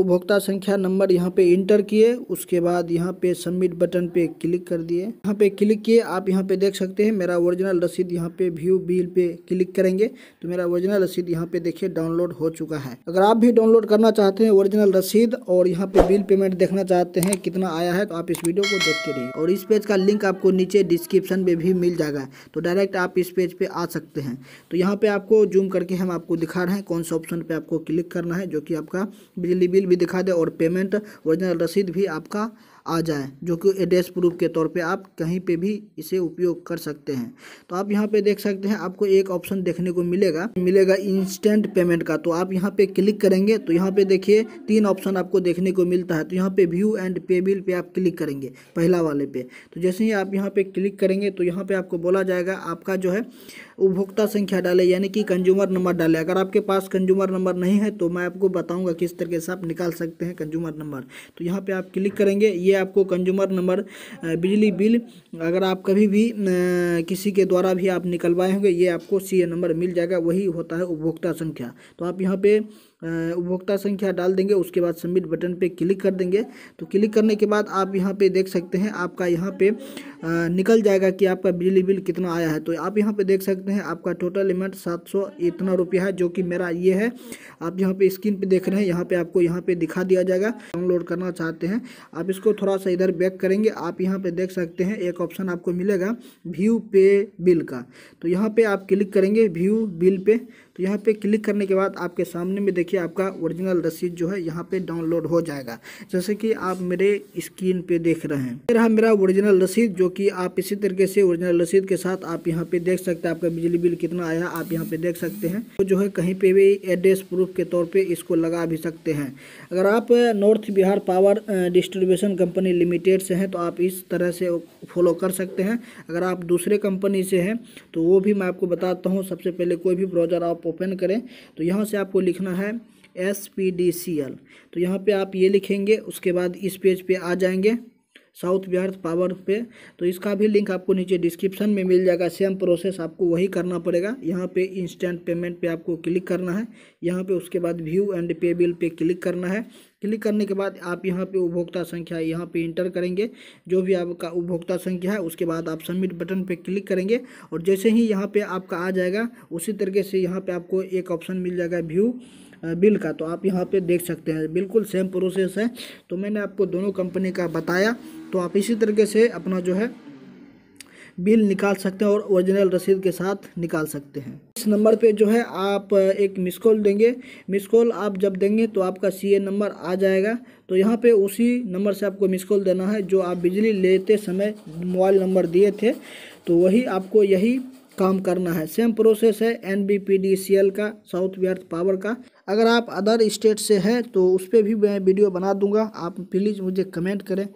उपभोक्ता संख्या नंबर यहाँ पे इंटर किए, उसके बाद यहाँ पे सबमिट बटन पे क्लिक कर दिए। यहाँ पे क्लिक किए, आप यहाँ पे देख सकते हैं मेरा ओरिजिनल रसीद यहाँ पे व्यू बिल पे क्लिक करेंगे। तो मेरा ओरिजिनल रसीद यहाँ पे देखिए डाउनलोड हो चुका है। अगर आप भी डाउनलोड करना चाहते हैं ओरिजिनल रसीद और यहाँ पे बिल पेमेंट देखना चाहते हैं कितना आया है तो आप इस वीडियो को देखते रहिए। और इस पेज का लिंक आपको नीचे डिस्क्रिप्शन में भी मिल जाएगा। तो डायरेक्ट आप इस पेज पे आ सकते हैं। तो यहाँ पे आपको जूम करके हम आपको दिखा रहे हैं कौन सा ऑप्शन पे आपको क्लिक करना है, जो कि आपका बिजली बिल भी दिखा दे और पेमेंट ओरिजिनल रसीद भी आपका आ जाए, जो कि एड्रेस प्रूफ के तौर पे आप कहीं पे भी इसे उपयोग कर सकते हैं। तो आप यहाँ पे देख सकते हैं, आपको एक ऑप्शन देखने को मिलेगा। मिलेगा इंस्टेंट पेमेंट का। तो आप यहाँ पे क्लिक करेंगे तो यहाँ पे देखिए तीन ऑप्शन आपको देखने को मिलता है। तो यहाँ पे व्यू एंड पे बिल पे आप क्लिक करेंगे, पहला वाले पे। तो जैसे ही आप यहाँ पे क्लिक करेंगे तो यहाँ पे आपको बोला जाएगा, आपका जो है उपभोक्ता संख्या डाले, यानी कि कंज्यूमर नंबर डाले। अगर आपके पास कंज्यूमर नंबर नहीं है तो मैं आपको बताऊँगा किस तरीके से आप निकाल सकते हैं कंज्यूमर नंबर तो यहाँ पे आप क्लिक करेंगे, ये आपको कंज्यूमर नंबर बिजली बिल, अगर आप कभी भी किसी के द्वारा भी आप निकलवाए होंगे, ये आपको सी नंबर मिल जाएगा, वही होता है उपभोक्ता संख्या। तो आप यहाँ पे उपभोक्ता संख्या डाल देंगे, उसके बाद सबमिट बटन पे क्लिक कर देंगे। तो क्लिक करने के बाद आप यहाँ पे देख सकते हैं, आपका यहाँ पे निकल जाएगा कि आपका बिजली बिल कितना आया है। तो आप यहाँ पे देख सकते हैं, आपका टोटल अमाउंट सात सौ इतना रुपया है, जो कि मेरा ये है। आप यहाँ पे स्क्रीन पे देख रहे हैं, यहाँ पे आपको यहाँ पे दिखा दिया जाएगा। डाउनलोड करना चाहते हैं, आप इसको थोड़ा सा इधर बैक करेंगे, आप यहाँ पे देख सकते हैं, एक ऑप्शन आपको मिलेगा व्यू पे बिल का। तो यहाँ पे आप क्लिक करेंगे व्यू बिल पे तो यहाँ पे क्लिक करने के बाद आपके सामने में देखिए आपका ओरिजिनल रसीद जो है यहाँ पे डाउनलोड हो जाएगा। जैसे कि आप मेरे स्क्रीन पे देख रहे हैं। रहा मेरा ओरिजिनल रसीद जो कि आप इसी तरीके से ओरिजिनल रसीद के साथ आप यहाँ पे देख सकते हैं। आपका बिजली बिल कितना आया, आप यहाँ पे देख सकते हैं। तो जो है कहीं पे भी एड्रेस प्रूफ के तौर पे इसको लगा भी सकते हैं। अगर आप north Bihar power distribution company limited से हैं तो आप इस तरह से फॉलो कर सकते हैं। अगर आप दूसरे कंपनी से हैं तो वो भी मैं आपको बताता हूँ। सबसे पहले कोई भी ब्राउज़र आप ओपन करें। तो यहाँ से आपको लिखना है S P D C L तो यहाँ पे आप ये लिखेंगे, उसके बाद इस पेज पे आ जाएँगे, साउथ बिहार पावर पे। तो इसका भी लिंक आपको नीचे डिस्क्रिप्शन में मिल जाएगा, सेम प्रोसेस आपको वही करना पड़ेगा। यहाँ पे इंस्टेंट पेमेंट पे आपको क्लिक करना है, यहाँ पे उसके बाद व्यू एंड पे बिल पे क्लिक करना है। क्लिक करने के बाद आप यहाँ पे उपभोक्ता संख्या यहाँ पे इंटर करेंगे। जो भी आपका उपभोक्ता संख्या है, उसके बाद आप सबमिट बटन पे क्लिक करेंगे और जैसे ही यहाँ पे आपका आ जाएगा, उसी तरीके से यहाँ पे आपको एक ऑप्शन मिल जाएगा व्यू बिल का। तो आप यहाँ पे देख सकते हैं, बिल्कुल सेम प्रोसेस है। तो मैंने आपको दोनों कंपनी का बताया। तो आप इसी तरीके से अपना जो है, बिल निकाल सकते हैं और ओरिजिनल रसीद के साथ निकाल सकते हैं। इस नंबर पे जो है आप एक मिस कॉल देंगे। मिस कॉल आप जब देंगे तो आपका सीए नंबर आ जाएगा। तो यहाँ पे उसी नंबर से आपको मिस कॉल देना है जो आप बिजली लेते समय मोबाइल नंबर दिए थे। तो वही आपको यही काम करना है। सेम प्रोसेस है N B P D C L का साउथ बिहार पावर का। अगर आप अदर स्टेट से हैं तो उस पर भी मैं वीडियो बना दूँगा। आप प्लीज़ मुझे कमेंट करें।